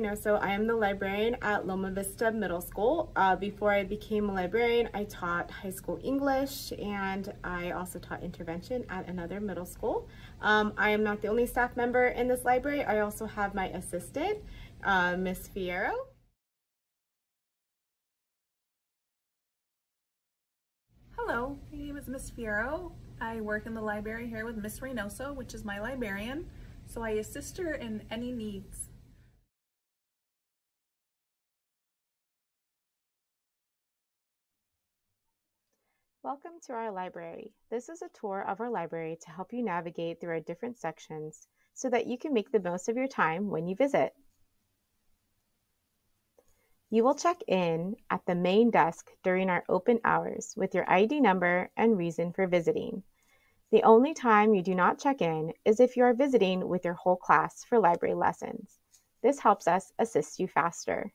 Reynoso. I am the librarian at Loma Vista Middle School. Uh, before I became a librarian, I taught high school English and I also taught intervention at another middle school. Um, I am not the only staff member in this library. I also have my assistant, uh, Miss Fierro. Hello, my name is Miss Fierro. I work in the library here with Miss Reynoso, which is my librarian, so I assist her in any needs. Welcome to our library. This is a tour of our library to help you navigate through our different sections so that you can make the most of your time when you visit. You will check in at the main desk during our open hours with your ID number and reason for visiting. The only time you do not check in is if you are visiting with your whole class for library lessons. This helps us assist you faster.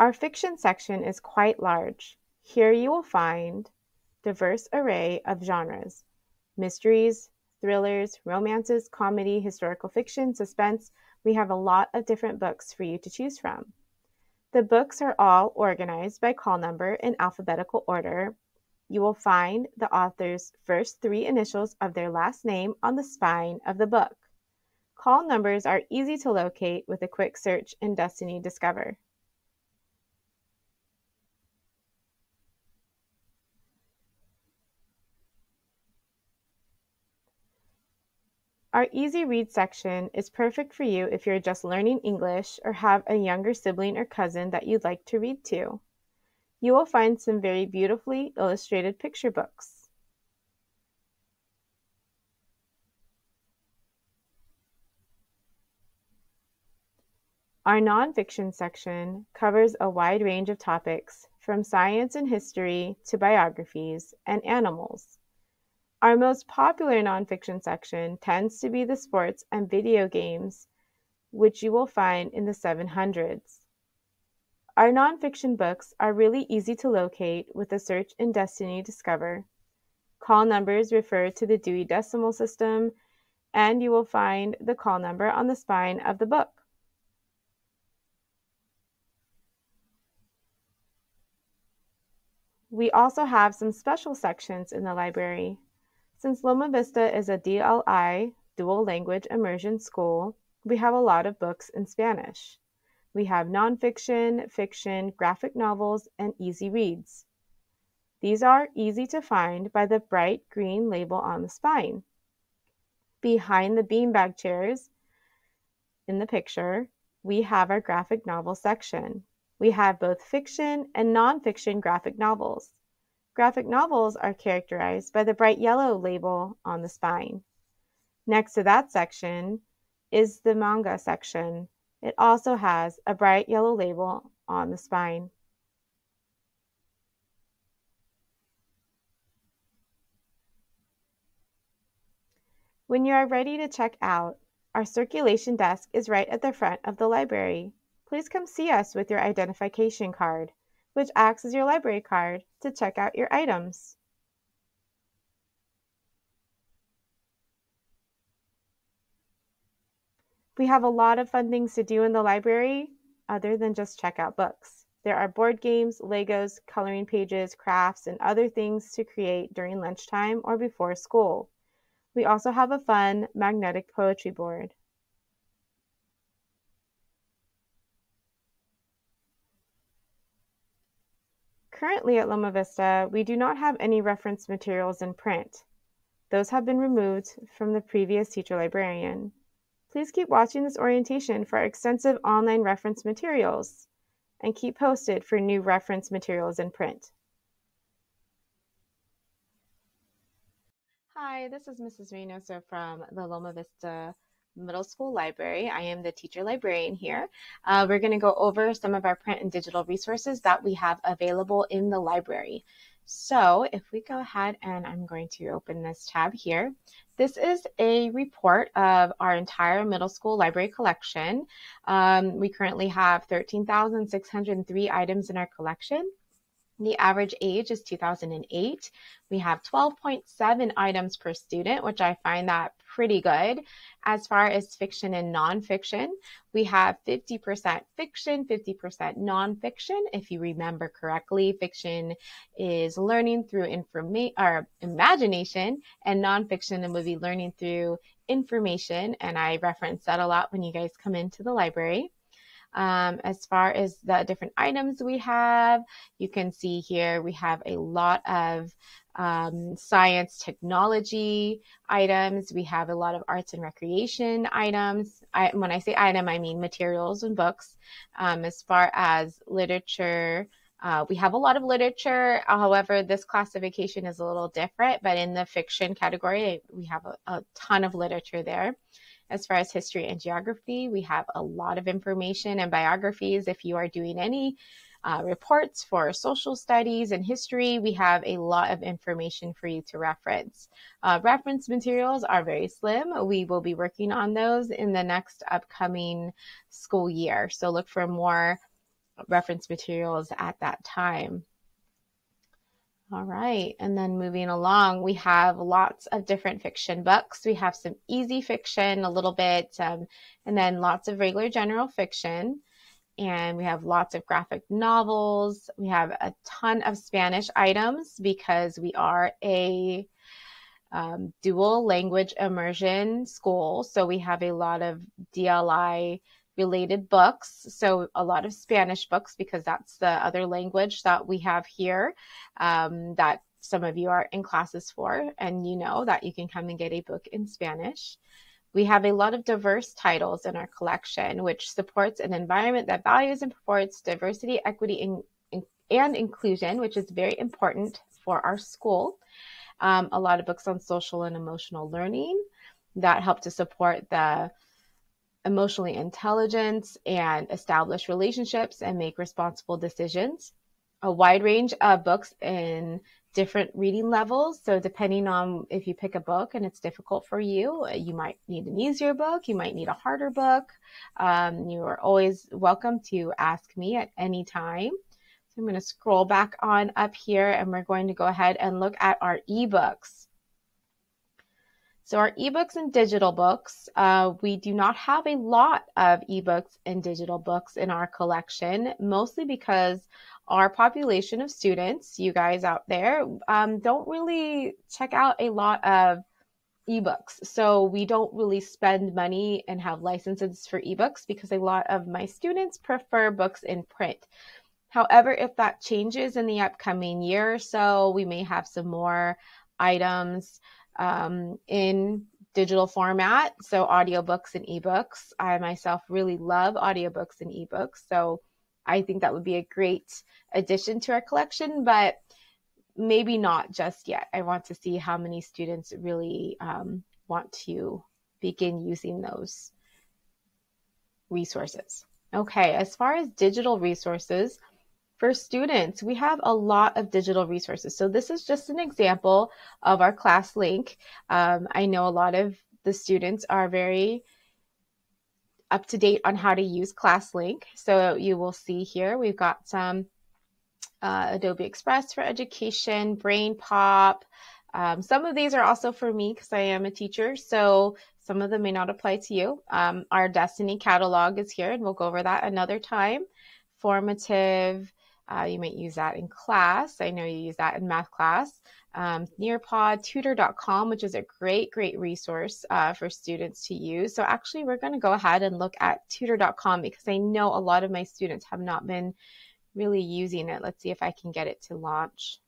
Our fiction section is quite large. Here you will find diverse array of genres, mysteries, thrillers, romances, comedy, historical fiction, suspense. We have a lot of different books for you to choose from. The books are all organized by call number in alphabetical order. You will find the author's first three initials of their last name on the spine of the book. Call numbers are easy to locate with a quick search in Destiny Discover. Our Easy Read section is perfect for you if you're just learning English or have a younger sibling or cousin that you'd like to read to. You will find some very beautifully illustrated picture books. Our nonfiction section covers a wide range of topics from science and history to biographies and animals. Our most popular nonfiction section tends to be the sports and video games, which you will find in the 700s. Our nonfiction books are really easy to locate with a search in Destiny Discover. Call numbers refer to the Dewey Decimal System, and you will find the call number on the spine of the book. We also have some special sections in the library. Since Loma Vista is a DLI, dual language immersion school, we have a lot of books in Spanish. We have nonfiction, fiction, graphic novels, and easy reads. These are easy to find by the bright green label on the spine. Behind the beanbag chairs in the picture, we have our graphic novel section. We have both fiction and nonfiction graphic novels. Graphic novels are characterized by the bright yellow label on the spine. Next to that section is the manga section. It also has a bright yellow label on the spine. When you are ready to check out, our circulation desk is right at the front of the library. Please come see us with your identification card which acts as your library card to check out your items. We have a lot of fun things to do in the library other than just check out books. There are board games, Legos, coloring pages, crafts, and other things to create during lunchtime or before school. We also have a fun magnetic poetry board. Currently at Loma Vista, we do not have any reference materials in print. Those have been removed from the previous teacher librarian. Please keep watching this orientation for our extensive online reference materials and keep posted for new reference materials in print. Hi, this is Mrs. Reynoso from the Loma Vista Middle School Library. I am the teacher librarian here. Uh, we're going to go over some of our print and digital resources that we have available in the library. So if we go ahead and I'm going to open this tab here, this is a report of our entire middle school library collection. Um, we currently have 13,603 items in our collection. The average age is 2008. We have 12.7 items per student, which I find that pretty good. As far as fiction and nonfiction, we have 50% fiction, 50% nonfiction. If you remember correctly, fiction is learning through information or imagination, and nonfiction will be learning through information. And I reference that a lot when you guys come into the library. Um, as far as the different items we have, you can see here we have a lot of um, science technology items. We have a lot of arts and recreation items. I, when I say item, I mean materials and books. Um, as far as literature, uh, we have a lot of literature. However, this classification is a little different, but in the fiction category, we have a, a ton of literature there. As far as history and geography, we have a lot of information and biographies. If you are doing any uh, reports for social studies and history, we have a lot of information for you to reference. Uh, reference materials are very slim. We will be working on those in the next upcoming school year. So look for more reference materials at that time. All right. And then moving along, we have lots of different fiction books. We have some easy fiction, a little bit, um, and then lots of regular general fiction. And we have lots of graphic novels. We have a ton of Spanish items because we are a um, dual language immersion school. So we have a lot of DLI related books. So, a lot of Spanish books because that's the other language that we have here um, that some of you are in classes for, and you know that you can come and get a book in Spanish. We have a lot of diverse titles in our collection, which supports an environment that values and supports diversity, equity, and, and inclusion, which is very important for our school. Um, a lot of books on social and emotional learning that help to support the emotionally intelligent and establish relationships and make responsible decisions. A wide range of books in different reading levels. So, depending on if you pick a book and it's difficult for you, you might need an easier book, you might need a harder book. Um, you are always welcome to ask me at any time. So, I'm going to scroll back on up here and we're going to go ahead and look at our ebooks. So our ebooks and digital books, uh, we do not have a lot of ebooks and digital books in our collection, mostly because our population of students, you guys out there, um, don't really check out a lot of ebooks. So we don't really spend money and have licenses for ebooks because a lot of my students prefer books in print. However, if that changes in the upcoming year or so, we may have some more items um, in digital format, so audiobooks and ebooks. I myself really love audiobooks and ebooks, so I think that would be a great addition to our collection, but maybe not just yet. I want to see how many students really um, want to begin using those resources. Okay, as far as digital resources, for students, we have a lot of digital resources. So this is just an example of our ClassLink. Um, I know a lot of the students are very up to date on how to use ClassLink. So you will see here, we've got some uh, Adobe Express for Education, BrainPop. Um, some of these are also for me because I am a teacher. So some of them may not apply to you. Um, our Destiny catalog is here and we'll go over that another time. Formative, uh, you might use that in class. I know you use that in math class. Um, Nearpod, tutor.com, which is a great, great resource uh, for students to use. So actually, we're going to go ahead and look at tutor.com because I know a lot of my students have not been really using it. Let's see if I can get it to launch.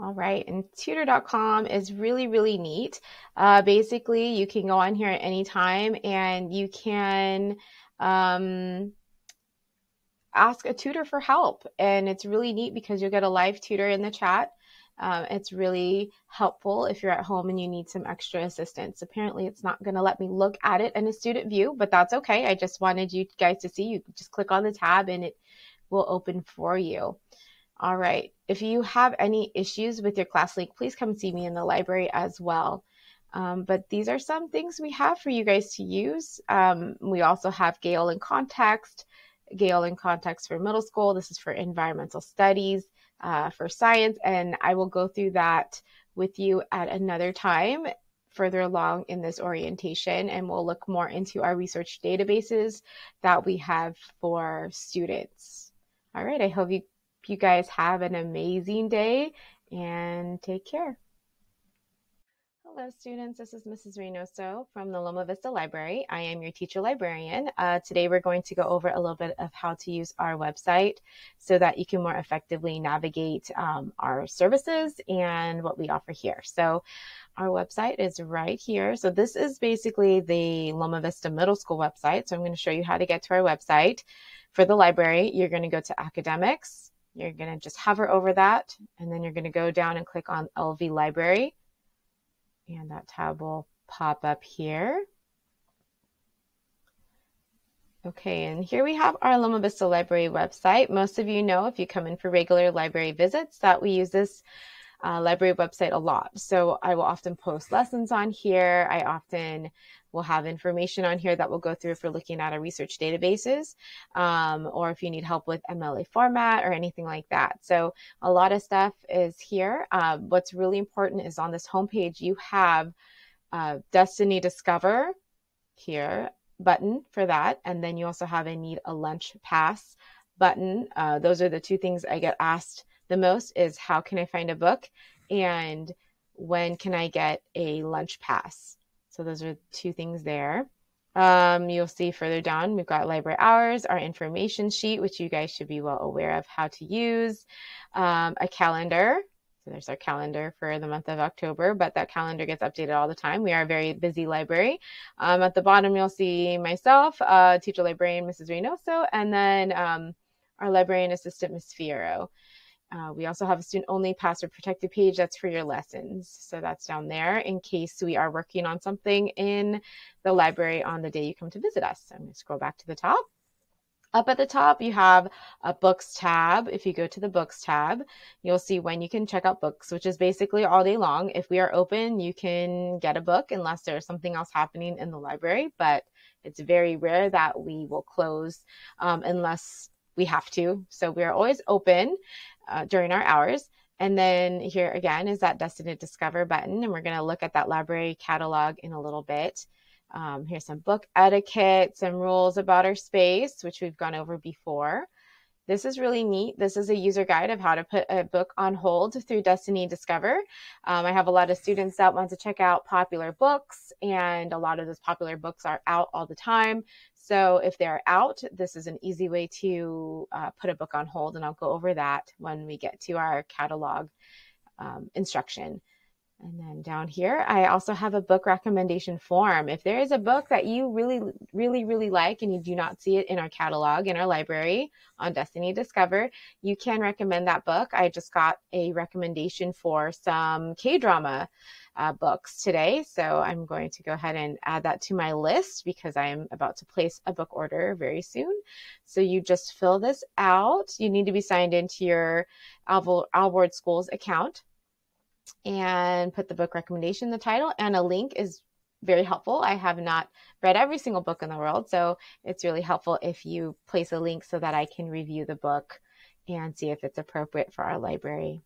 All right, and tutor.com is really, really neat. Uh, basically, you can go on here at any time and you can um, ask a tutor for help. And it's really neat because you'll get a live tutor in the chat. Um, it's really helpful if you're at home and you need some extra assistance. Apparently, it's not going to let me look at it in a student view, but that's okay. I just wanted you guys to see. You just click on the tab and it will open for you. All right. If you have any issues with your ClassLink, please come see me in the library as well. Um, but these are some things we have for you guys to use. Um, we also have Gale in Context Gale in Context for middle school. This is for environmental studies, uh, for science, and I will go through that with you at another time further along in this orientation and we'll look more into our research databases that we have for students. All right, I hope you, you guys have an amazing day and take care. Hello, students. This is Mrs. Reynoso from the Loma Vista Library. I am your teacher librarian. Uh, today, we're going to go over a little bit of how to use our website so that you can more effectively navigate um, our services and what we offer here. So, our website is right here. So, this is basically the Loma Vista Middle School website. So, I'm going to show you how to get to our website. For the library, you're going to go to academics. You're going to just hover over that, and then you're going to go down and click on LV Library and that tab will pop up here. Okay, and here we have our Loma Vista Library website. Most of you know if you come in for regular library visits that we use this uh, library website a lot. So I will often post lessons on here. I often will have information on here that we'll go through if we're looking at our research databases um, or if you need help with MLA format or anything like that. So a lot of stuff is here. Um, what's really important is on this homepage, you have uh, Destiny Discover here button for that. And then you also have a need a lunch pass button. Uh, those are the two things I get asked the most is how can I find a book and when can I get a lunch pass? So those are two things there. Um, you'll see further down, we've got library hours, our information sheet, which you guys should be well aware of how to use, um, a calendar. So there's our calendar for the month of October, but that calendar gets updated all the time. We are a very busy library. Um, at the bottom, you'll see myself, uh, teacher librarian, Mrs. Reynoso, and then um, our librarian assistant, Ms. Fierro. Uh, we also have a student only password protected page that's for your lessons. So that's down there in case we are working on something in the library on the day you come to visit us. So I'm going to scroll back to the top. Up at the top, you have a books tab. If you go to the books tab, you'll see when you can check out books, which is basically all day long. If we are open, you can get a book unless there's something else happening in the library, but it's very rare that we will close um, unless we have to. So we are always open uh, during our hours. And then here again is that Destiny Discover button. And we're going to look at that library catalog in a little bit. Um, here's some book etiquette, some rules about our space, which we've gone over before. This is really neat. This is a user guide of how to put a book on hold through Destiny Discover. Um, I have a lot of students that want to check out popular books, and a lot of those popular books are out all the time. So if they're out, this is an easy way to uh, put a book on hold, and I'll go over that when we get to our catalog um, instruction. And then down here, I also have a book recommendation form. If there is a book that you really, really, really like and you do not see it in our catalog, in our library on Destiny Discover, you can recommend that book. I just got a recommendation for some K drama uh, books today. So I'm going to go ahead and add that to my list because I am about to place a book order very soon. So you just fill this out. You need to be signed into your Alvord Schools account and put the book recommendation, the title, and a link is very helpful. I have not read every single book in the world, so it's really helpful if you place a link so that I can review the book and see if it's appropriate for our library.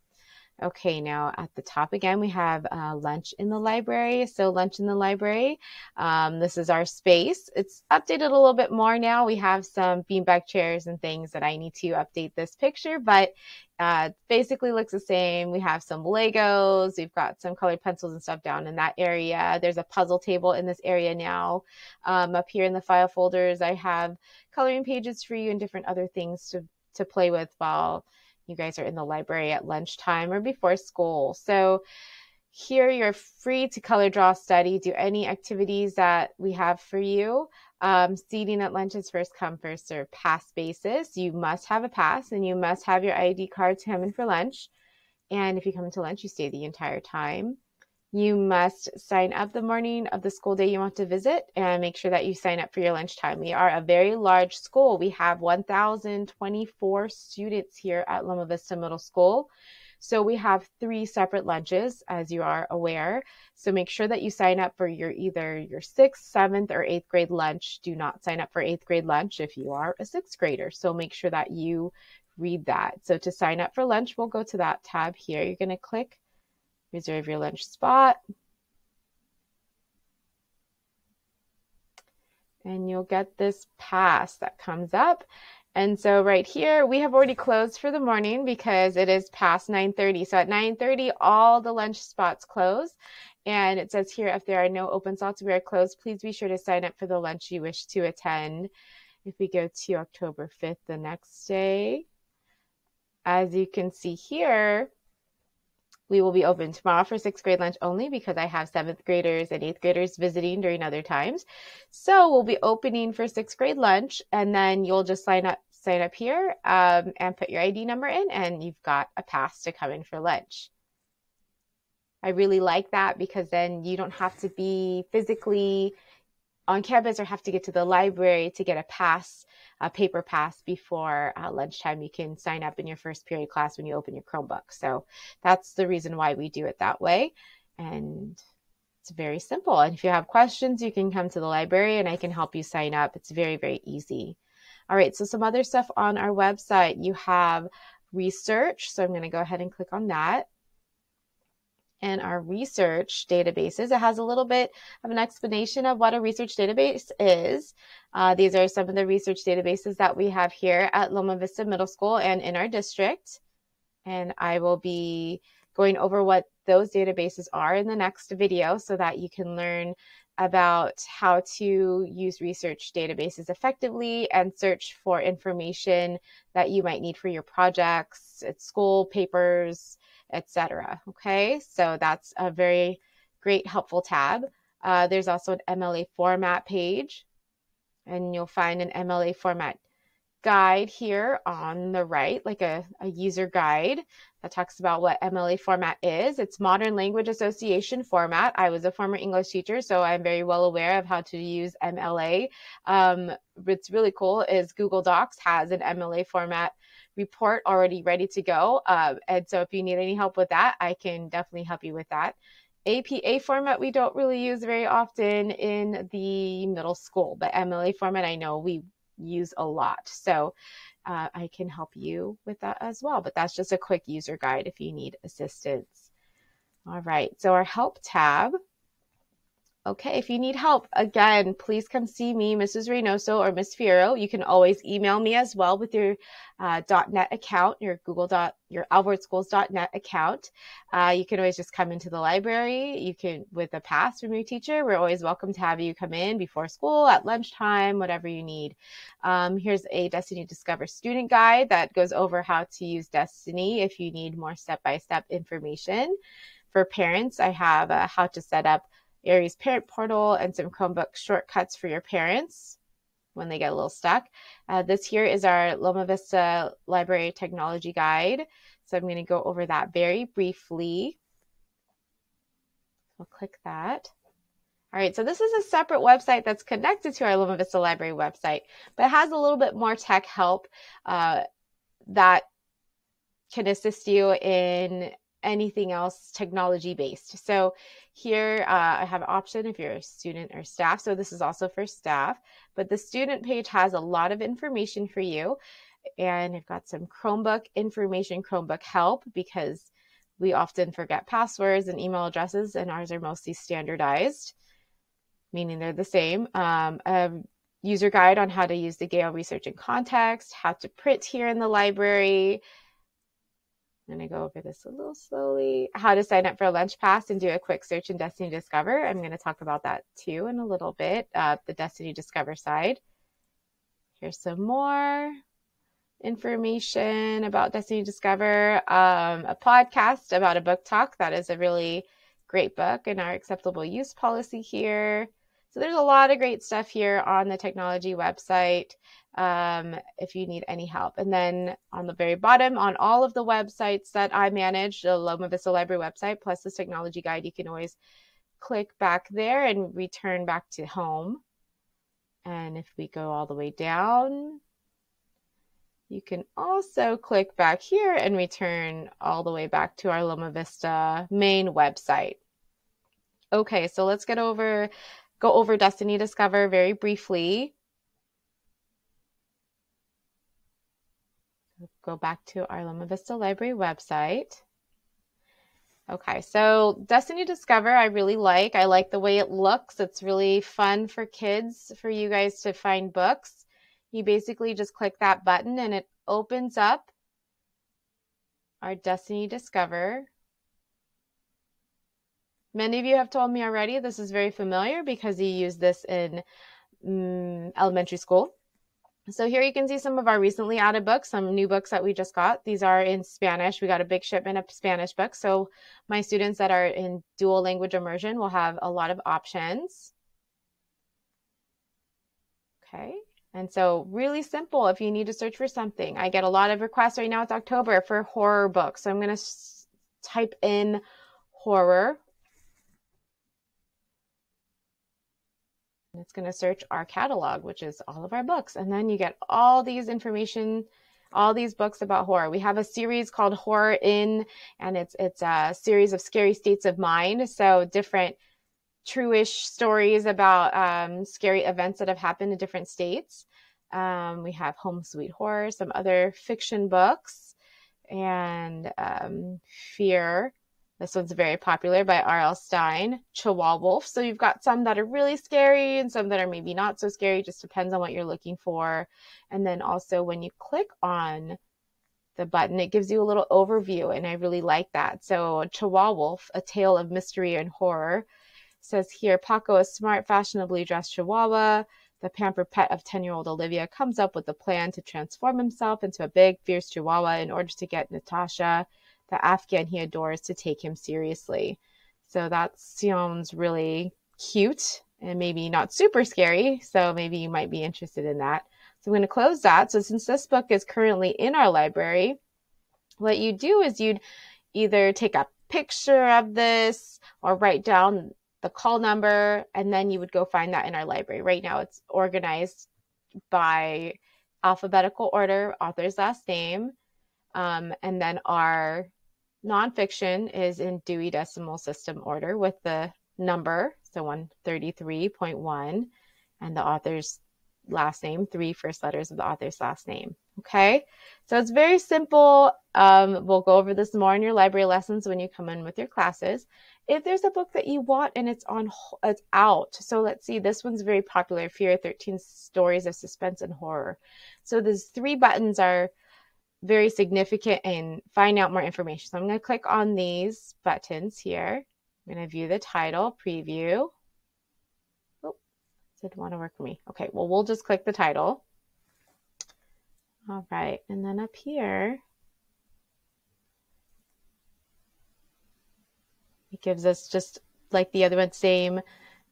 Okay, now at the top again, we have uh, lunch in the library. So lunch in the library, um, this is our space. It's updated a little bit more now. We have some beanbag chairs and things that I need to update this picture, but uh, basically looks the same. We have some Legos. We've got some colored pencils and stuff down in that area. There's a puzzle table in this area now. Um, up here in the file folders, I have coloring pages for you and different other things to, to play with while you guys are in the library at lunchtime or before school. So here you're free to color draw study, do any activities that we have for you. Um, seating at lunch is first come, first serve pass basis. You must have a pass and you must have your ID card to come in for lunch. And if you come into lunch, you stay the entire time. You must sign up the morning of the school day you want to visit and make sure that you sign up for your lunchtime. We are a very large school. We have 1,024 students here at Loma Vista Middle School. So we have three separate lunches, as you are aware. So make sure that you sign up for your either your sixth, seventh, or eighth grade lunch. Do not sign up for eighth grade lunch if you are a sixth grader. So make sure that you read that. So to sign up for lunch, we'll go to that tab here. You're going to click reserve your lunch spot. And you'll get this pass that comes up. And so right here, we have already closed for the morning because it is past 9.30. So at 9.30, all the lunch spots close. And it says here, if there are no open slots, we are closed. Please be sure to sign up for the lunch you wish to attend. If we go to October 5th, the next day, as you can see here, we will be open tomorrow for sixth grade lunch only because I have seventh graders and eighth graders visiting during other times. So we'll be opening for sixth grade lunch and then you'll just sign up sign up here um, and put your ID number in and you've got a pass to come in for lunch. I really like that because then you don't have to be physically on campus or have to get to the library to get a pass a paper pass before uh, lunchtime. You can sign up in your first period class when you open your Chromebook. So that's the reason why we do it that way. And it's very simple. And if you have questions, you can come to the library and I can help you sign up. It's very, very easy. All right, so some other stuff on our website. You have research. So I'm going to go ahead and click on that in our research databases. It has a little bit of an explanation of what a research database is. Uh, these are some of the research databases that we have here at Loma Vista Middle School and in our district. And I will be going over what those databases are in the next video so that you can learn about how to use research databases effectively and search for information that you might need for your projects at school, papers, etc. Okay, so that's a very great helpful tab. Uh, there's also an MLA format page, and you'll find an MLA format guide here on the right, like a, a user guide that talks about what MLA format is. It's Modern Language Association format. I was a former English teacher, so I'm very well aware of how to use MLA. Um, what's really cool is Google Docs has an MLA format report already ready to go. Uh, and so if you need any help with that, I can definitely help you with that. APA format we don't really use very often in the middle school, but MLA format I know we use a lot. So uh, I can help you with that as well. But that's just a quick user guide if you need assistance. All right, so our help tab Okay, if you need help, again, please come see me, Mrs. Reynoso or Miss Fierro. You can always email me as well with your uh, .net account, your Google dot, your AlvordSchools.net account. Uh, you can always just come into the library. You can, with a pass from your teacher, we're always welcome to have you come in before school, at lunchtime, whatever you need. Um, here's a Destiny Discover student guide that goes over how to use Destiny if you need more step-by-step information. For parents, I have uh, how to set up Aeries Parent Portal, and some Chromebook shortcuts for your parents when they get a little stuck. Uh, this here is our Loma Vista Library Technology Guide. So I'm going to go over that very briefly. I'll click that. All right, so this is a separate website that's connected to our Loma Vista Library website, but has a little bit more tech help uh, that can assist you in anything else technology based. So here uh, I have option if you're a student or staff. So this is also for staff, but the student page has a lot of information for you. And I've got some Chromebook information, Chromebook help, because we often forget passwords and email addresses, and ours are mostly standardized, meaning they're the same. Um, a user guide on how to use the Gale Research in Context, how to print here in the library, I'm going to go over this a little slowly. How to sign up for a lunch pass and do a quick search in Destiny Discover. I'm going to talk about that too in a little bit, uh, the Destiny Discover side. Here's some more information about Destiny Discover, um, a podcast about a book talk. That is a really great book and our acceptable use policy here. So there's a lot of great stuff here on the technology website um, if you need any help. And then on the very bottom, on all of the websites that I manage, the Loma Vista Library website plus this technology guide, you can always click back there and return back to home. And if we go all the way down, You can also click back here and return all the way back to our Loma Vista main website. Okay, so let's get over, go over Destiny Discover very briefly. Go back to our Loma Vista Library website. Okay, so Destiny Discover, I really like. I like the way it looks. It's really fun for kids, for you guys to find books. You basically just click that button and it opens up our Destiny Discover. Many of you have told me already this is very familiar because you use this in um, elementary school. So here you can see some of our recently added books, some new books that we just got. These are in Spanish. We got a big shipment of Spanish books. So my students that are in dual language immersion will have a lot of options. Okay. And so really simple if you need to search for something. I get a lot of requests right now. It's October for horror books. So I'm going to type in horror it's going to search our catalog, which is all of our books. And then you get all these information, all these books about horror. We have a series called Horror In, and it's it's a series of scary states of mind. So different true-ish stories about um, scary events that have happened in different states. Um, we have Home Sweet Horror, some other fiction books, and um, Fear this one's very popular by R.L. Stine, Chihuahua Wolf. So you've got some that are really scary and some that are maybe not so scary, just depends on what you're looking for. And then also when you click on the button, it gives you a little overview, and I really like that. So Chihuahua Wolf, a tale of mystery and horror, says here Paco, a smart, fashionably dressed Chihuahua, the pampered pet of 10 year old Olivia, comes up with a plan to transform himself into a big, fierce Chihuahua in order to get Natasha the Afghan he adores to take him seriously. So that sounds really cute and maybe not super scary. So maybe you might be interested in that. So I'm going to close that. So since this book is currently in our library, what you do is you'd either take a picture of this or write down the call number, and then you would go find that in our library. Right now, it's organized by alphabetical order, author's last name, um, and then our Nonfiction is in Dewey Decimal System order with the number, so 133.1, and the author's last name, three first letters of the author's last name. Okay, so it's very simple. Um, we'll go over this more in your library lessons when you come in with your classes. If there's a book that you want and it's on, it's out. So let's see, this one's very popular. Fear 13 Stories of Suspense and Horror. So these three buttons are very significant and find out more information. So I'm going to click on these buttons here. I'm going to view the title, preview. Oh, didn't want to work for me. Okay, well, we'll just click the title. All right, and then up here, it gives us just like the other one, same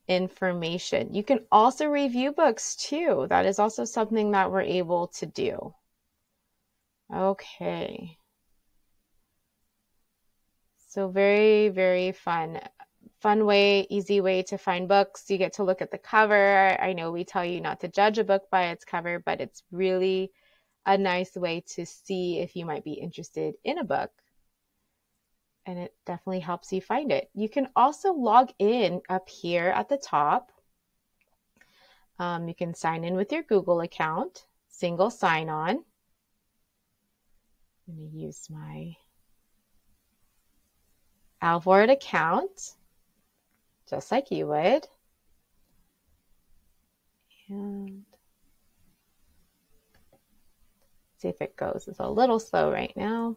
information. You can also review books too. That is also something that we're able to do. Okay. So very, very fun. Fun way, easy way to find books. You get to look at the cover. I know we tell you not to judge a book by its cover, but it's really a nice way to see if you might be interested in a book. And it definitely helps you find it. You can also log in up here at the top. Um, you can sign in with your Google account, single sign on. I'm going to use my Alvord account, just like you would. And see if it goes. It's a little slow right now.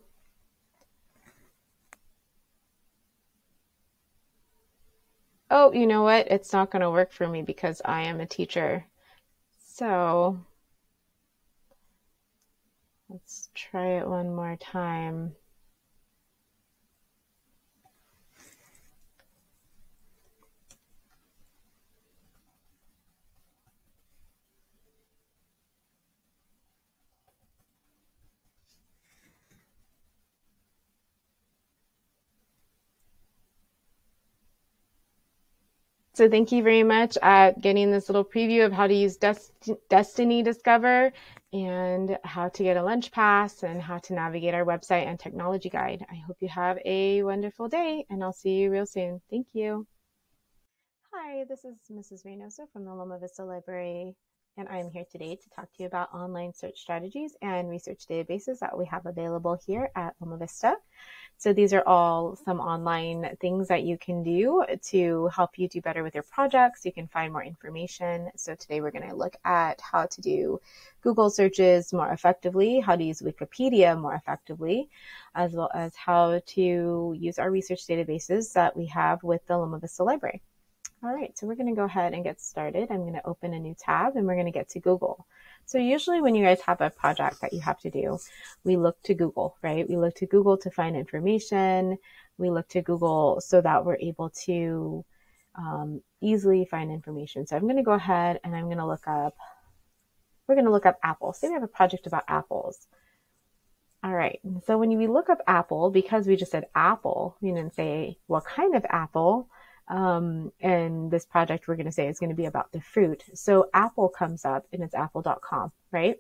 Oh, you know what? It's not going to work for me because I am a teacher. So Let's try it one more time. So thank you very much at getting this little preview of how to use Destiny Discover and how to get a lunch pass and how to navigate our website and technology guide. I hope you have a wonderful day and I'll see you real soon. Thank you. Hi, this is Mrs. Reynoso from the Loma Vista Library and I am here today to talk to you about online search strategies and research databases that we have available here at Loma Vista. So these are all some online things that you can do to help you do better with your projects. You can find more information. So today we're going to look at how to do Google searches more effectively, how to use Wikipedia more effectively, as well as how to use our research databases that we have with the Loma Vista Library. All right, so we're going to go ahead and get started. I'm going to open a new tab and we're going to get to Google. So usually when you guys have a project that you have to do, we look to Google, right? We look to Google to find information. We look to Google so that we're able to um, easily find information. So I'm going to go ahead and I'm going to look up, we're going to look up apples. Say we have a project about apples. All right. So when we look up apple, because we just said apple, we didn't say what kind of apple, um, and this project we're going to say is going to be about the fruit. So Apple comes up and it's apple.com, right?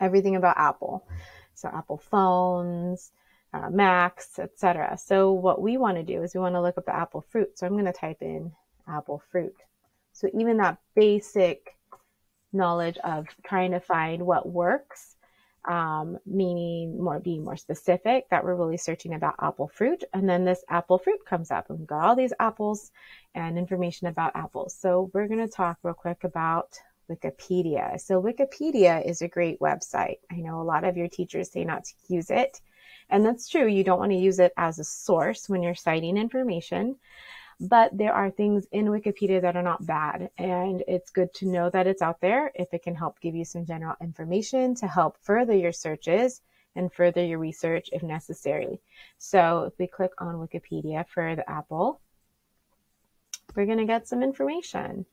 Everything about Apple. So Apple phones, uh, Macs, etc. So what we want to do is we want to look up the apple fruit. So I'm going to type in apple fruit. So even that basic knowledge of trying to find what works um, meaning more being more specific that we're really searching about apple fruit. And then this apple fruit comes up and we've got all these apples and information about apples. So we're going to talk real quick about Wikipedia. So Wikipedia is a great website. I know a lot of your teachers say not to use it. And that's true. You don't want to use it as a source when you're citing information but there are things in Wikipedia that are not bad. And it's good to know that it's out there if it can help give you some general information to help further your searches and further your research if necessary. So if we click on Wikipedia for the Apple, we're going to get some information.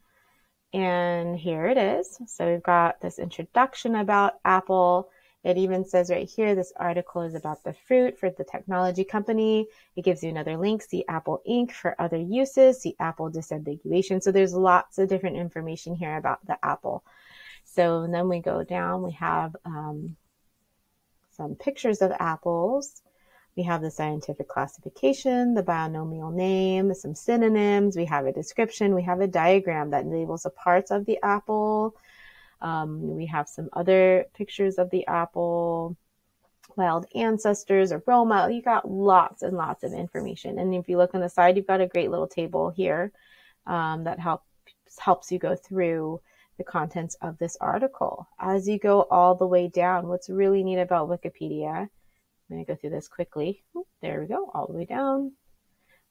And here it is. So we've got this introduction about Apple. It even says right here, this article is about the fruit for the technology company. It gives you another link, see Apple Inc. for other uses, see Apple disambiguation. So there's lots of different information here about the Apple. So then we go down, we have um, some pictures of apples. We have the scientific classification, the binomial name, some synonyms. We have a description. We have a diagram that labels the parts of the apple. Um, we have some other pictures of the apple, wild ancestors, aroma. You got lots and lots of information. And if you look on the side, you've got a great little table here um, that helps helps you go through the contents of this article. As you go all the way down, what's really neat about Wikipedia, I'm going to go through this quickly. There we go, all the way down.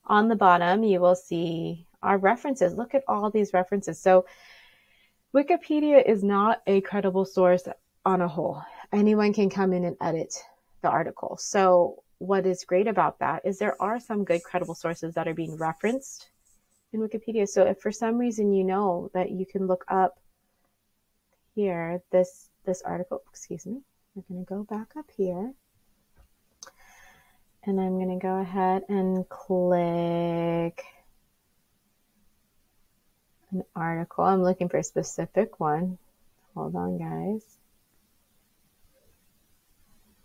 On the bottom, you will see our references. Look at all these references. So Wikipedia is not a credible source on a whole. Anyone can come in and edit the article. So what is great about that is there are some good credible sources that are being referenced in Wikipedia. So if for some reason you know that you can look up here this this article, excuse me, we're going to go back up here. And I'm going to go ahead and click an article. I'm looking for a specific one. Hold on, guys.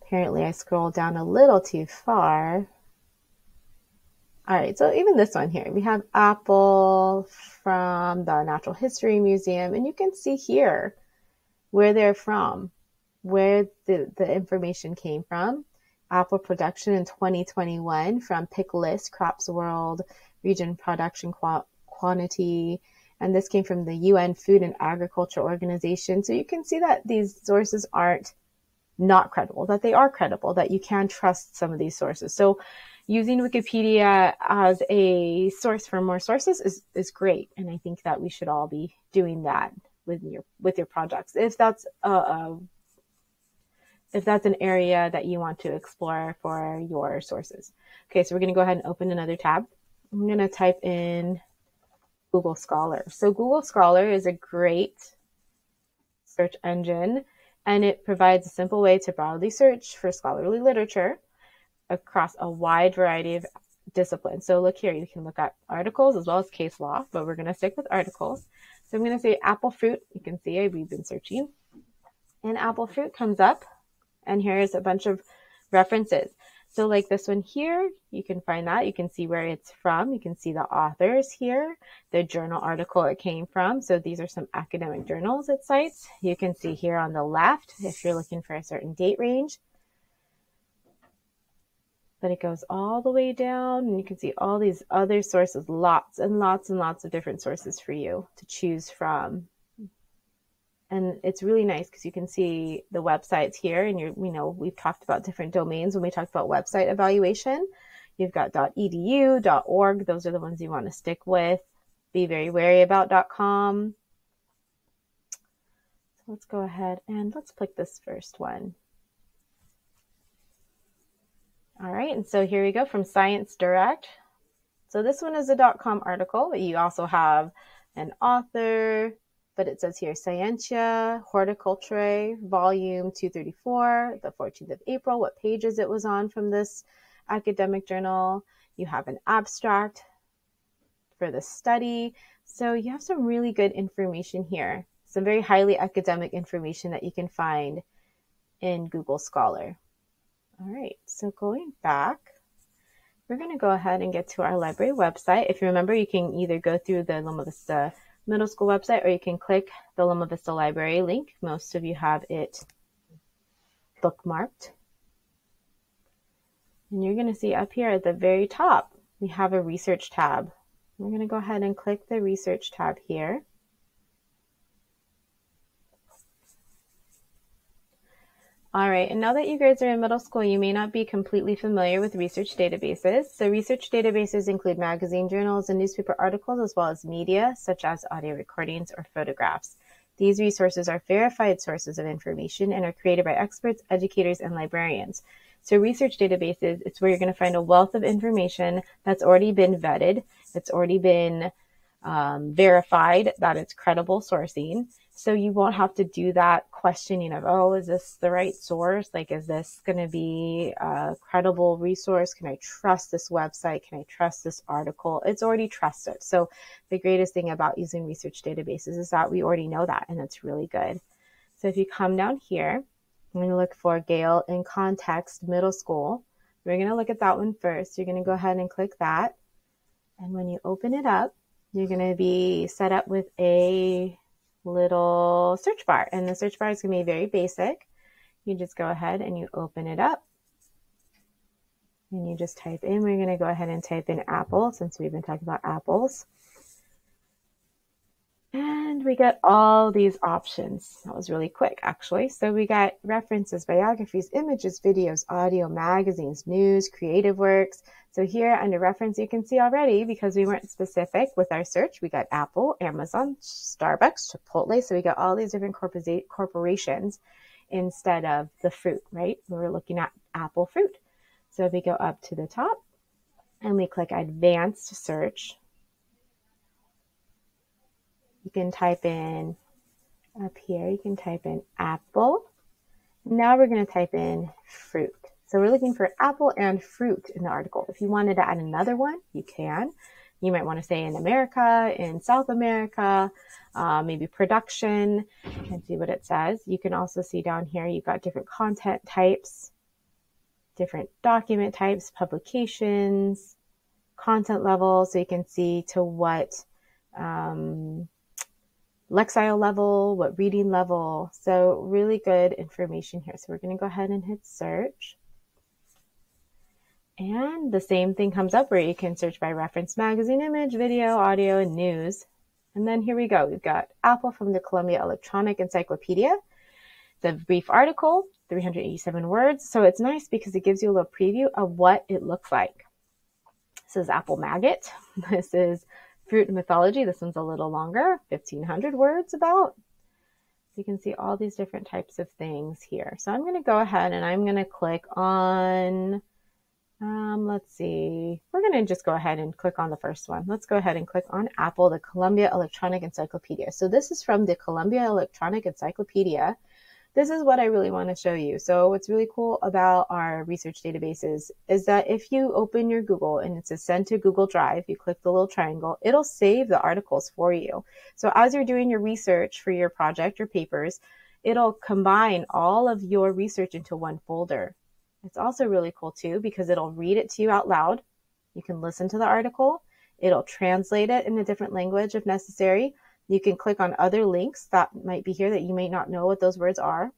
Apparently, I scrolled down a little too far. All right, so even this one here, we have Apple from the Natural History Museum, and you can see here where they're from, where the, the information came from. Apple production in 2021 from Pick List, Crops World, Region Production Quantity, and this came from the UN Food and Agriculture Organization. So you can see that these sources aren't not credible, that they are credible, that you can trust some of these sources. So using Wikipedia as a source for more sources is, is great. And I think that we should all be doing that with your, with your projects. If that's a, a if that's an area that you want to explore for your sources. Okay, so we're going to go ahead and open another tab. I'm going to type in Google Scholar. So Google Scholar is a great search engine and it provides a simple way to broadly search for scholarly literature across a wide variety of disciplines. So look here, you can look at articles as well as case law, but we're going to stick with articles. So I'm going to say apple fruit. You can see we've been searching. And apple fruit comes up, and here's a bunch of references. So like this one here, you can find that. You can see where it's from. You can see the authors here, the journal article it came from. So these are some academic journals it cites. You can see here on the left if you're looking for a certain date range. But it goes all the way down and you can see all these other sources, lots and lots and lots of different sources for you to choose from and it's really nice because you can see the websites here and you're you know we've talked about different domains when we talked about website evaluation. You've got .edu .org those are the ones you want to stick with. Be very wary about .com so let's go ahead and let's click this first one. All right and so here we go from ScienceDirect. So this one is a .com article but you also have an author but it says here Scientia Horticulturae, volume 234, the 14th of April, what pages it was on from this academic journal. You have an abstract for the study. So you have some really good information here, some very highly academic information that you can find in Google Scholar. All right, so going back, we're going to go ahead and get to our library website. If you remember, you can either go through the Loma Vista middle school website, or you can click the Loma Vista Library link. Most of you have it bookmarked. And you're going to see up here at the very top, we have a research tab. We're going to go ahead and click the research tab here. All right, and now that you guys are in middle school, you may not be completely familiar with research databases. So research databases include magazine journals and newspaper articles, as well as media, such as audio recordings or photographs. These resources are verified sources of information and are created by experts, educators, and librarians. So research databases, it's where you're going to find a wealth of information that's already been vetted, it's already been um, verified that it's credible sourcing so you won't have to do that questioning of, oh, is this the right source? Like, is this going to be a credible resource? Can I trust this website? Can I trust this article? It's already trusted. So the greatest thing about using research databases is that we already know that, and it's really good. So if you come down here, going to look for Gale in Context Middle School. We're going to look at that one first. You're going to go ahead and click that. And when you open it up, you're going to be set up with a little search bar. And the search bar is going to be very basic. You just go ahead and you open it up. And you just type in, we're going to go ahead and type in apple since we've been talking about apples. And we got all these options. That was really quick, actually. So we got references, biographies, images, videos, audio, magazines, news, creative works. So here under reference, you can see already because we weren't specific with our search, we got Apple, Amazon, Starbucks, Chipotle. So we got all these different corporations instead of the fruit, right? We were looking at apple fruit. So if we go up to the top and we click advanced search you can type in up here, you can type in apple. Now we're going to type in fruit. So we're looking for apple and fruit in the article. If you wanted to add another one, you can. You might want to say in America, in South America, uh, maybe production, and see what it says. You can also see down here, you've got different content types, different document types, publications, content levels, so you can see to what um, Lexile level, what reading level. So really good information here. So we're going to go ahead and hit search. And the same thing comes up where you can search by reference magazine image, video, audio, and news. And then here we go. We've got Apple from the Columbia Electronic Encyclopedia. The brief article, 387 words. So it's nice because it gives you a little preview of what it looks like. This is Apple Maggot. This is Fruit mythology, this one's a little longer, 1500 words about. So You can see all these different types of things here. So I'm going to go ahead and I'm going to click on, um, let's see, we're going to just go ahead and click on the first one. Let's go ahead and click on Apple, the Columbia Electronic Encyclopedia. So this is from the Columbia Electronic Encyclopedia this is what I really want to show you. So what's really cool about our research databases is that if you open your Google and it says send to Google Drive, you click the little triangle, it'll save the articles for you. So as you're doing your research for your project or papers, it'll combine all of your research into one folder. It's also really cool too because it'll read it to you out loud. You can listen to the article. It'll translate it in a different language if necessary. You can click on other links that might be here that you may not know what those words are.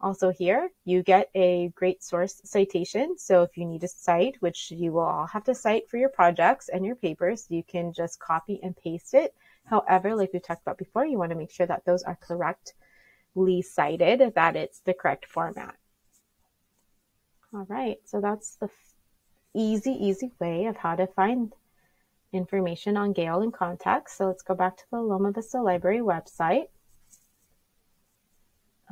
Also here, you get a great source citation. So if you need a cite, which you will all have to cite for your projects and your papers, you can just copy and paste it. However, like we talked about before, you want to make sure that those are correctly cited, that it's the correct format. All right, so that's the easy, easy way of how to find information on Gale in context. So let's go back to the Loma Vista Library website.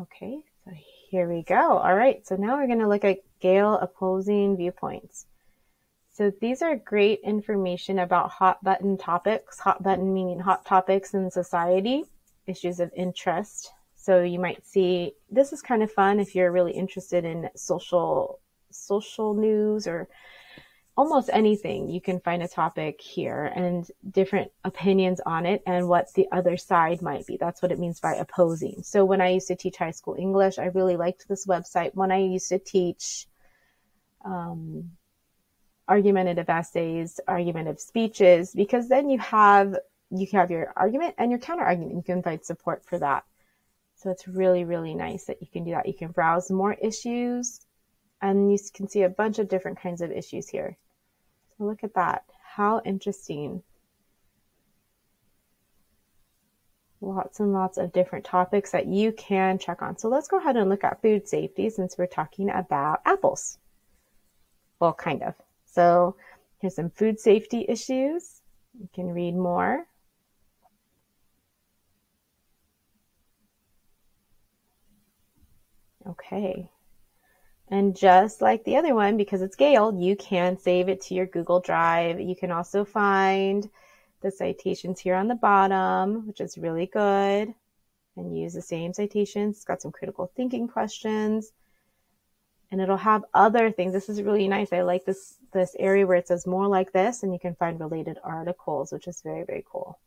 Okay, so here we go. All right, so now we're going to look at Gale opposing viewpoints. So these are great information about hot button topics, hot button meaning hot topics in society, issues of interest. So you might see this is kind of fun if you're really interested in social social news or almost anything you can find a topic here and different opinions on it and what the other side might be. That's what it means by opposing. So when i used to teach high school english i really liked this website. When i used to teach um, argumentative essays argumentative speeches because then you have you have your argument and your counter argument you can find support for that. So it's really really nice that you can do that. You can browse more issues and you can see a bunch of different kinds of issues here. Look at that. How interesting. Lots and lots of different topics that you can check on. So let's go ahead and look at food safety since we're talking about apples. Well, kind of. So here's some food safety issues. You can read more. Okay, and just like the other one, because it's Gale, you can save it to your Google Drive. You can also find the citations here on the bottom, which is really good. And use the same citations. It's got some critical thinking questions. And it'll have other things. This is really nice. I like this this area where it says more like this, and you can find related articles, which is very, very cool.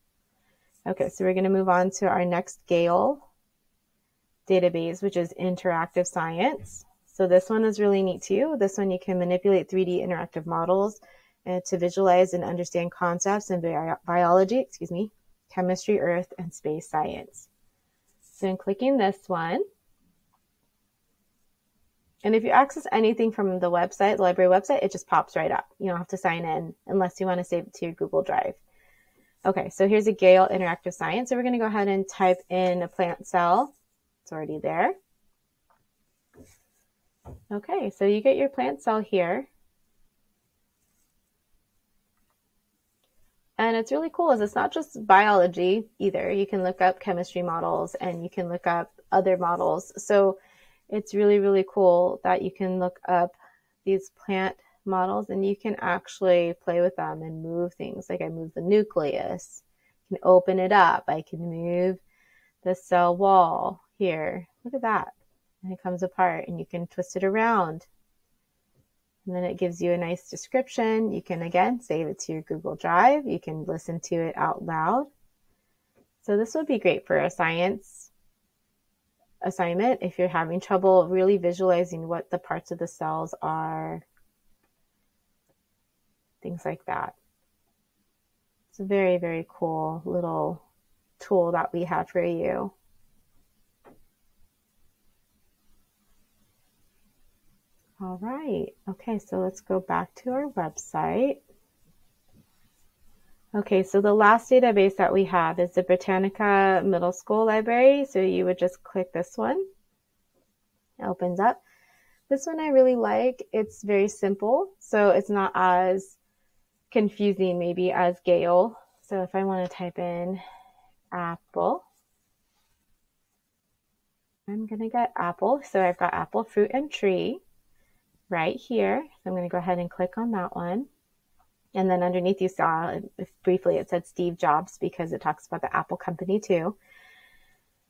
Okay, so we're going to move on to our next Gale database, which is interactive science. So this one is really neat too. This one you can manipulate 3D interactive models uh, to visualize and understand concepts in bi- biology, excuse me, chemistry, earth, and space science. So in clicking this one, and if you access anything from the website, the library website, it just pops right up. You don't have to sign in unless you want to save it to your Google Drive. Okay, so here's a Gale Interactive Science. So we're going to go ahead and type in a plant cell. It's already there. Okay, so you get your plant cell here. And it's really cool is it's not just biology either. You can look up chemistry models and you can look up other models. So it's really, really cool that you can look up these plant models and you can actually play with them and move things. Like I move the nucleus, I can open it up. I can move the cell wall here. Look at that and it comes apart and you can twist it around. And then it gives you a nice description. You can again save it to your Google Drive. You can listen to it out loud. So this would be great for a science assignment if you're having trouble really visualizing what the parts of the cells are, things like that. It's a very, very cool little tool that we have for you. All right. Okay, so let's go back to our website. Okay, so the last database that we have is the Britannica Middle School Library. So you would just click this one. It opens up. This one I really like. It's very simple, so it's not as confusing maybe as Gale. So if I want to type in apple, I'm going to get apple. So I've got apple, fruit, and tree right here. So I'm going to go ahead and click on that one. And then underneath you saw briefly it said Steve Jobs because it talks about the Apple company too.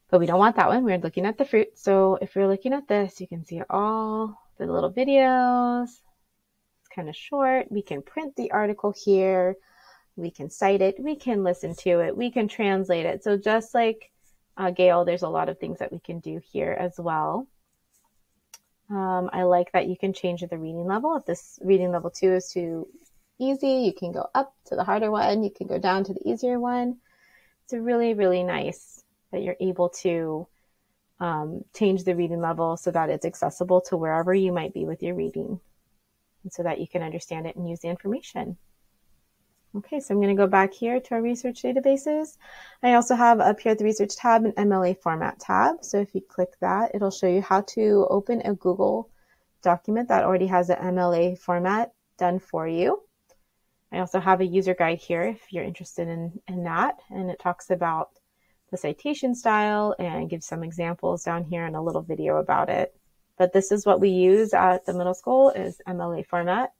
But we don't want that one. We're looking at the fruit. So if you're looking at this, you can see all the little videos. It's kind of short. We can print the article here. We can cite it. We can listen to it. We can translate it. So just like uh, Gale, there's a lot of things that we can do here as well. Um, I like that you can change the reading level. If this reading level two is too easy, you can go up to the harder one. You can go down to the easier one. It's really, really nice that you're able to um, change the reading level so that it's accessible to wherever you might be with your reading and so that you can understand it and use the information. Okay, so I'm going to go back here to our research databases. I also have up here at the research tab an MLA format tab. So if you click that, it'll show you how to open a Google document that already has an MLA format done for you. I also have a user guide here if you're interested in, in that. And it talks about the citation style and gives some examples down here and a little video about it. But this is what we use at the middle school is MLA format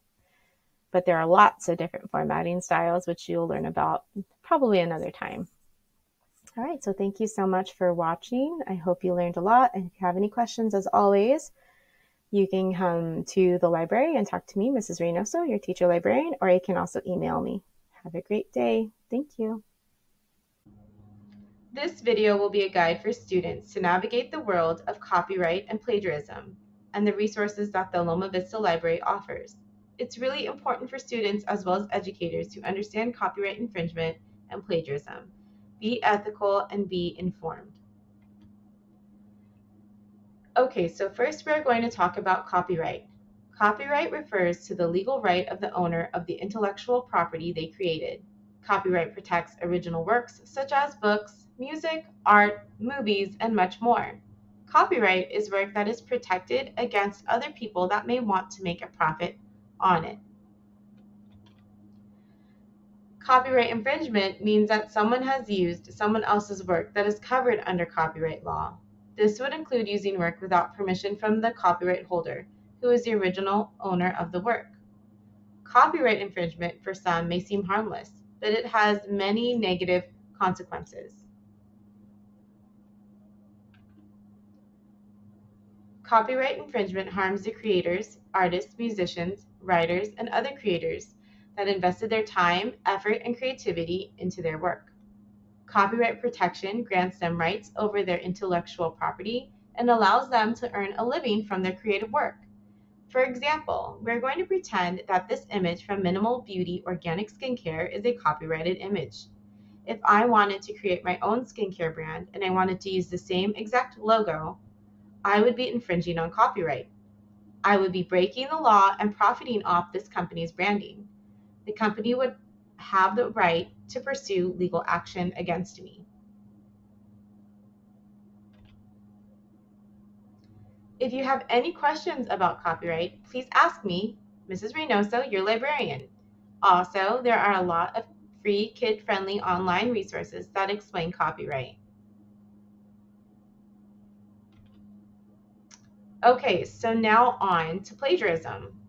but there are lots of different formatting styles, which you'll learn about probably another time. All right, so thank you so much for watching. I hope you learned a lot. And if you have any questions, as always, you can come to the library and talk to me, Mrs. Reynoso, your teacher librarian, or you can also email me. Have a great day. Thank you. This video will be a guide for students to navigate the world of copyright and plagiarism and the resources that the Loma Vista Library offers. It's really important for students as well as educators to understand copyright infringement and plagiarism. Be ethical and be informed. Okay, so first we're going to talk about copyright. Copyright refers to the legal right of the owner of the intellectual property they created. Copyright protects original works such as books, music, art, movies, and much more. Copyright is work that is protected against other people that may want to make a profit on it. Copyright infringement means that someone has used someone else's work that is covered under copyright law. This would include using work without permission from the copyright holder, who is the original owner of the work. Copyright infringement for some may seem harmless, but it has many negative consequences. Copyright infringement harms the creators, artists, musicians, writers, and other creators that invested their time, effort, and creativity into their work. Copyright protection grants them rights over their intellectual property and allows them to earn a living from their creative work. For example, we're going to pretend that this image from Minimal Beauty Organic Skincare is a copyrighted image. If I wanted to create my own skincare brand and I wanted to use the same exact logo, I would be infringing on copyright. I would be breaking the law and profiting off this company's branding. The company would have the right to pursue legal action against me. If you have any questions about copyright, please ask me, Mrs. Reynoso, your librarian. Also, there are a lot of free kid-friendly online resources that explain copyright. Okay, so now on to plagiarism.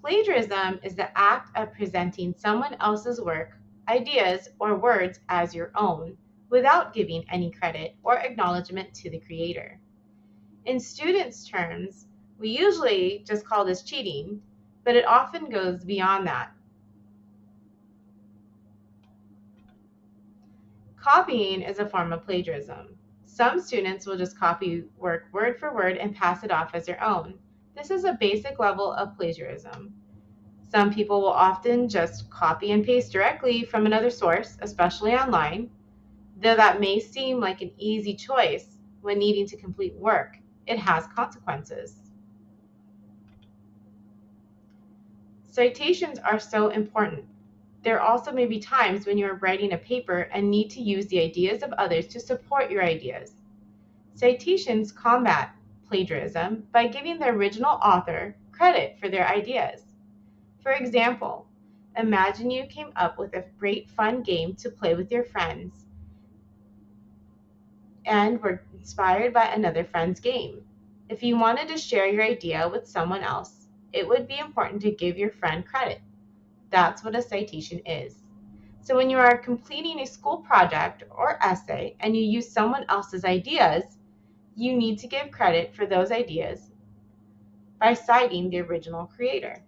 Plagiarism is the act of presenting someone else's work, ideas, or words as your own without giving any credit or acknowledgement to the creator. In students' terms, we usually just call this cheating, but it often goes beyond that. Copying is a form of plagiarism. Some students will just copy work word for word and pass it off as their own. This is a basic level of plagiarism. Some people will often just copy and paste directly from another source, especially online. Though that may seem like an easy choice when needing to complete work, it has consequences. Citations are so important. There also may be times when you are writing a paper and need to use the ideas of others to support your ideas. Citations combat plagiarism by giving the original author credit for their ideas. For example, imagine you came up with a great fun game to play with your friends and were inspired by another friend's game. If you wanted to share your idea with someone else, it would be important to give your friend credit. That's what a citation is. So when you are completing a school project or essay and you use someone else's ideas, you need to give credit for those ideas by citing the original creator.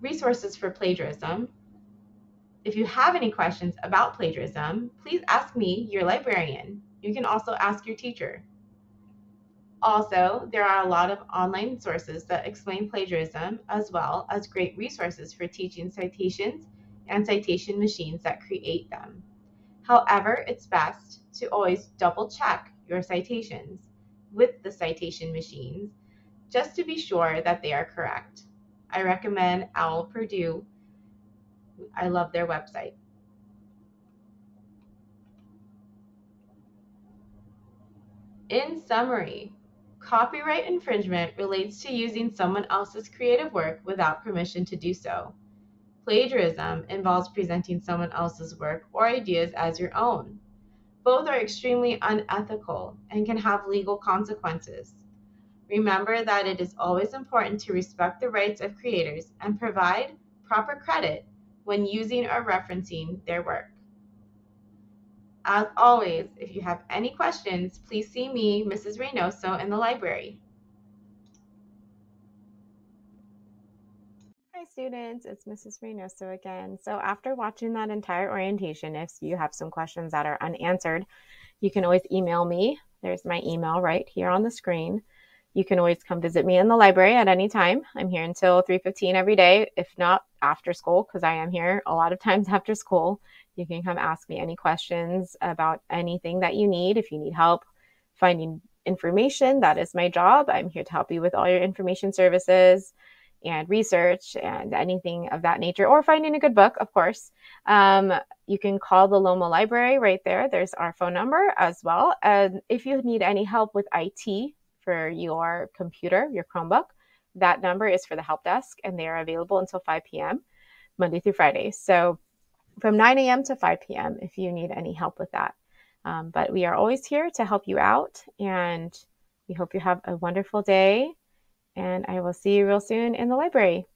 Resources for plagiarism. If you have any questions about plagiarism, please ask me, your librarian. You can also ask your teacher. Also, there are a lot of online sources that explain plagiarism as well as great resources for teaching citations and citation machines that create them. However, it's best to always double check your citations with the citation machines just to be sure that they are correct. I recommend OWL Purdue. I love their website. In summary, copyright infringement relates to using someone else's creative work without permission to do so. Plagiarism involves presenting someone else's work or ideas as your own. Both are extremely unethical and can have legal consequences. Remember that it is always important to respect the rights of creators and provide proper credit when using or referencing their work. As always, if you have any questions, please see me, Mrs. Reynoso, in the library. Hi students, it's Mrs. Reynoso again. So after watching that entire orientation, if you have some questions that are unanswered, you can always email me. There's my email right here on the screen. You can always come visit me in the library at any time. I'm here until 3:15 every day, if not after school because I am here a lot of times after school. You can come ask me any questions about anything that you need. If you need help finding information, that is my job. I'm here to help you with all your information services and research and anything of that nature, or finding a good book, of course. Um, you can call the Loma Library right there. There's our phone number as well. And if you need any help with IT, for your computer, your Chromebook. That number is for the help desk, and they are available until 5 p.m. Monday through Friday. So from 9 a.m. to 5 p.m. if you need any help with that. Um, but we are always here to help you out, and we hope you have a wonderful day. And I will see you real soon in the library.